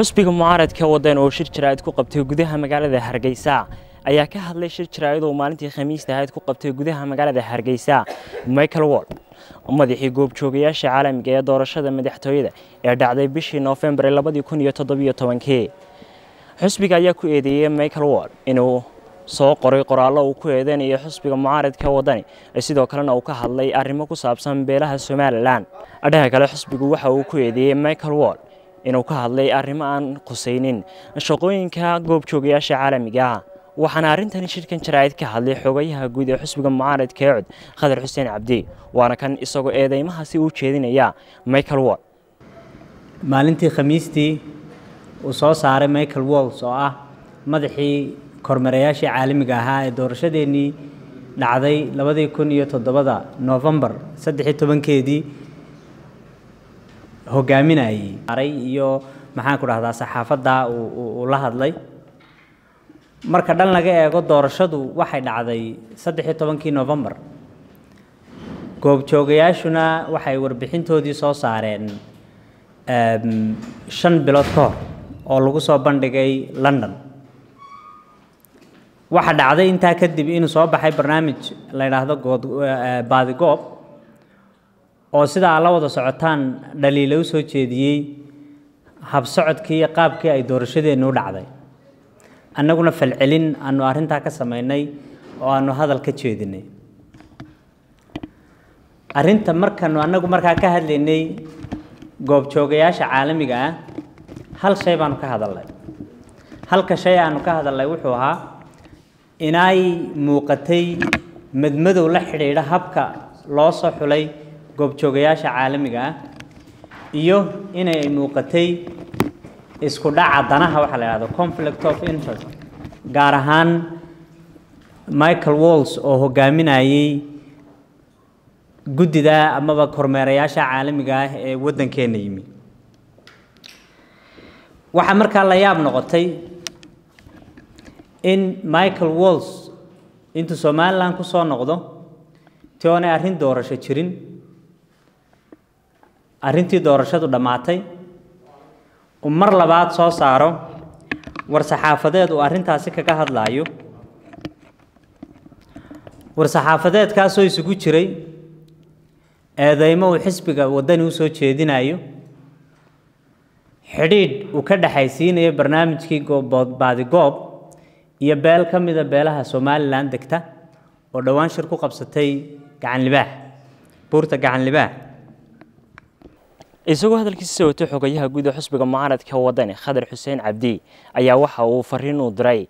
xusbiga mucaaradka wadan oo shir jaraa'id ku qabtay gudaha magaalada hargeysa ayaa ka hadlay shir jaraa'id oo maalintii khamiista ahayd ku qabtay gudaha magaalada hargeysa. Michael wall madaxii goobjoogayaasha caalamiga ee doorashada madaxtooyada ee dhacday bishii noofembar xusbiga ayaa ku eedeeyey michael wall inuu soo qoray qoraallo uu ku eedeynayo xusbiga mucaaradka wadani sidoo kalena uu ka hadlay arrimo ku saabsan beelaha somalilan adhaha kale xusbigu waxa uu ku eedeeyey michael wall inuu ka hadlay arrimo aan khusaynin shaqooyinka goobjoogayaasha caalamiga ah. Waxaana arrintani shirkan jaraa'id ka hadlay xogayaha guud ee xusbiga mucaaradka ee cod khadar xuseen cabdi waana kan isagoo eedeymahaasi u jeedinaya michael wall maalintii khamiistii uu soo saaray michael walls oo ah madaxii kormeerayaashii caalamiga ahaa ee doorashadeennii dhacday labadii kun iyo toddobada noofembar saddexiyo tobankeedii hogaaminayay. Iyo maxaan ku dhahdaa saxaafadda uu la hadlay. Marka dhan laga eego doorashadu waxay dhacday saddexiyo tobankii noofembar goobjoogayaashuna waxay warbixintoodii soo saareen shan bilood ka hor oo lagu soo bandhigay london. Waxaa dhacday intaa kadib inuu soo baxay barnaamij la yidhaahdo baadigoob oo sida aad wada socotaan dhaliila u soo jeediyey habsocodkii iyo qaabkii ay doorashadeennu u dhacday. Annaguna falcelin aanu arrintaa ka samaynay oo aanu hadal ka jeedinay. Arrinta markanu annagu markaa ka hadlaynay goobjoogayaasha caalamiga ah hal shay baanu ka hadalnay halka shay aanu ka hadalnay wuxuu ahaa inay muuqatay madmadow la xidhiidha habka loo soo xulay goobjoogayaasha caalamiga ah iyo inay muuqatay isku dhaca danaha waxaa la yidhahdo conflict of interest gaar ahaan michael walls oo hogaaminayay guddida amaba kormeerayaasha caalamiga ah ee waddankeenna yimi. Waxaa markaa la yaab noqotay in michael walls intuu somalilan ku soo noqdo ti oonay arrin doorasho jirin arrintii doorashadu dhammaatay uu mar labaad soo saaro. War saxaafadeed uu arrintaasi kaga hadlaayo. War saxaafadeedkaasoo isugu jiray. Eedeymo uu xisbiga waddani u soo jeedinayo xidhiidh uu ka dhexaysiinayo barnaamijkii baadigoob iyo beel ka mida beelaha somalilan degta oo dhowaan shir ku qabsatay gacan libaax buurta gacan libaax isagoo hadalkiisa wato xogayaha guud ee xusbiga mucaaradka wadani khadar xuseen cabdi ayaa waxa uu fariin u diray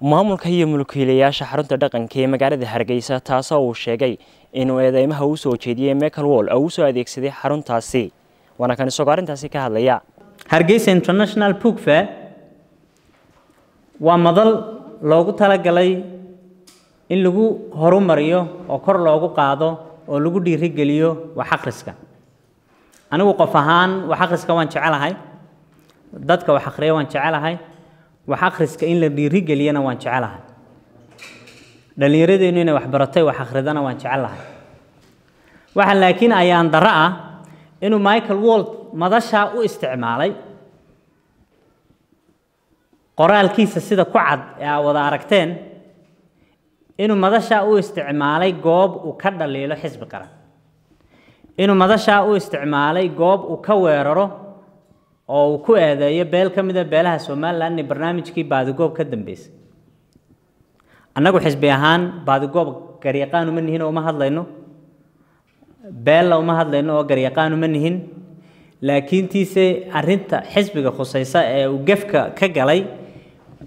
maamulka iyo mulkiilayaasha xarunta dhaqanka ee magaalada hargeysa taasoo uu sheegay inuu eedeymaha uu soo jeediyey michael wall oo uu soo adeegsaday xaruntaasi. Waana kan isagoo arrintaasi ka hadlaya. Hargeysa international fair waa madal loogu talagalay in lagu horumariyo oo kor loogu qaado oo lagu dhiirigeliyo wax akhriska anigu qof ahaan wax akhriska waan jecelahay. Dadka wax akhriya waan jecelahay. Wax akhriska in la dhiirigeliyana waan jecelahay. Dhallinyaradeennu inay wax baratay wax akhridana waan jecelahay. Waxa laakiin ayaan darro ah inuu michael wold madashaa u isticmaalay. Qoraalkiisa sida ku cad ee aa wada aragteen inuu madashaa u isticmaalay goob uu ka dhaliilo xisbi qaran inuu madashaa u isticmaalay goob uu ka weeraro oo uu ku eedeeyo beel ka mida beelaha somalilan inay barnaamijkii baadigoob ka dambeysay. Annagu xisbi ahaan baadigoob garyaqaan uma nihin oo uma hadlayno. Beella uma hadlayno oo garyaqaan uma nihin. Laakiintiise arrinta xisbiga khusaysa ee uu gefka ka galay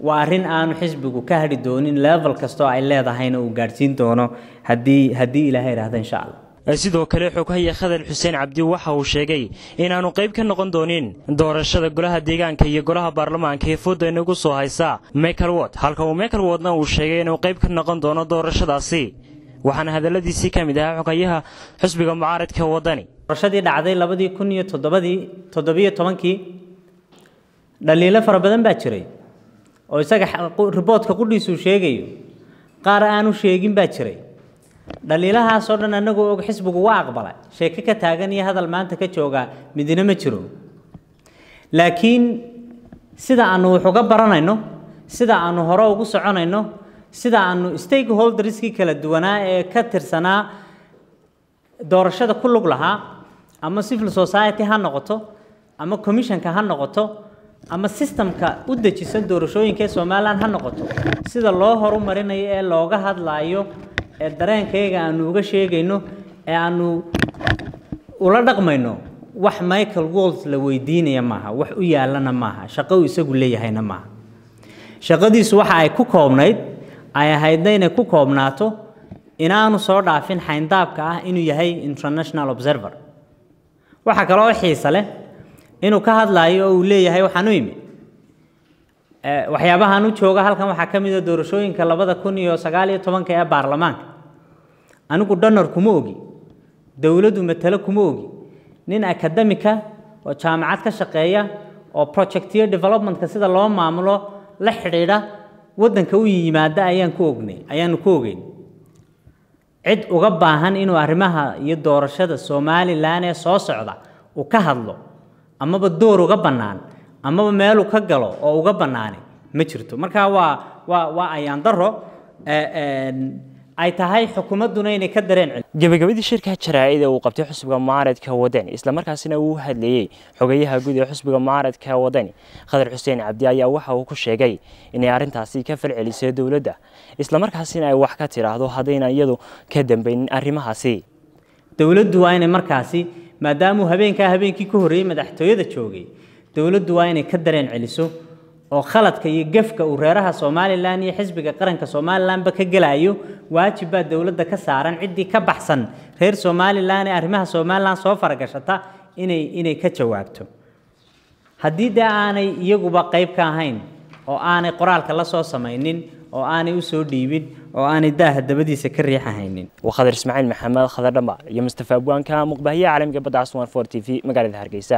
waa arrin aanu xisbigu ka hadhi doonin level kastoo ay leedahayna uu gaadhsiin doono haddii haddii ilaahay idhaahdo insha allah sidoo kale xogahaya khadar xuseen cabdi waxa uu sheegay inaanu qayb ka noqon doonin doorashada golaha deegaanka iyo golaha baarlamaanka ee fooda inagu soo haysa michael wod halka uu michael wodna uu sheegay inuu qayb ka noqon doono doorashadaasi. Waxaana hadalladiisii ka mid ahaa xogayaha xusbiga mucaaradka waddani. Doorashadii dhacday labadii kun iyo toddobadii toddobiyo tobankii dhaliilo fara badan baa jiray oo isaga riboodka qudhiisuu sheegayo qaar aanu sheegin baa jiray dhaliilahaasoo dhan annagoo og xisbigu waa aqbalay. Sheeke ka taagan iyo hadal maanta ka jooga midina ma jiro. Laakiin sida aanu wax uga baranayno sida aanu hore ugu soconayno sida aanu stakeholderskii kala duwanaa ee ka tirsanaa doorashada ku lug lahaa ama civil society ha noqoto ama commissionka ha noqoto ama systemka u dejisan doorashooyinka ee somalilan ha noqoto sida loo horumarinayo ee looga hadlaayo ee dareenkayga aanu uga sheegayno ee aanu ula dhaqmayno wax michael walls la weydiinaya maaha wax u yaalana maaha shaqo uu isagu leeyahayna maaha. Shaqadiisu waxa ay ku koobnayd ay ahaydna inay ku koobnaato inaanu soo dhaafin xayndaabka ah inuu yahay international observer. Waxaa kaloo xiisa leh inuu ka hadlaayo oo uu leeyahay waxaan u waxyaabahaan u jooga halkan waxaa ka mid a doorashooyinka labada kun iyo sagaal iyo tobanka ee baarlamaanka. Anigu donor kuma ogi dowladdu matalo kuma ogi. Nin academica oo jaamacad ka shaqeeya oo projectiyo developmentka sida loo maamulo la xidhiidha waddanka u yimaada ayaan ku ognay ayaanu ku ogeyn. Cid uga baahan inuu arrimaha iyo doorashada somalilan ee soo socda uu ka hadlo amaba door uga bannaan amaba meeluu ka galo oo uga bannaani ma jirto. Marka waa waa waa ayaan daro ay tahay xukuumadduna inay ka dareen gabagabadii shirka jaraa'id ee uu qabtay xusbiga mucaaradka wadani islamarkaasina uu hadlayey xogeyaha guud ee xusbiga mucaaradka wadani. Khadar xuseen cabdi ayaa waxa uu ku sheegay inay arrintaasi ka falcelisay dowladda islamarkaasina ay wax ka tidhaahdo haddayna iyadu ka dambaynin arrimahaasi. Dowladdu waa inay markaasi maadaamuu habeenkaa habeenkii ka horreeyey madaxtooyada joogay dowladdu waa inay ka dareen celiso oo khaladka iyo gefka uu reeraha somalilan iyo xisbiga qaranka somalilanba ka gelayo waajib baa dowladda ka saaran ciddii ka baxsan. Reer somalilan ee arrimaha somalilan soo faragashata inay inay ka jawaabto. Haddii dee aanay iyaguba qayb ka ahayn oo aanay qoraalka la soo samaynin oo aanay u soo dhiibin oo aanay daaha dabadiisa ka riixahaynin waa ismaaciil maxamed khadar dhamba iyo mustafa abwaanka muqbahiye caalamiga badda caswan for t v magaalada hargeysa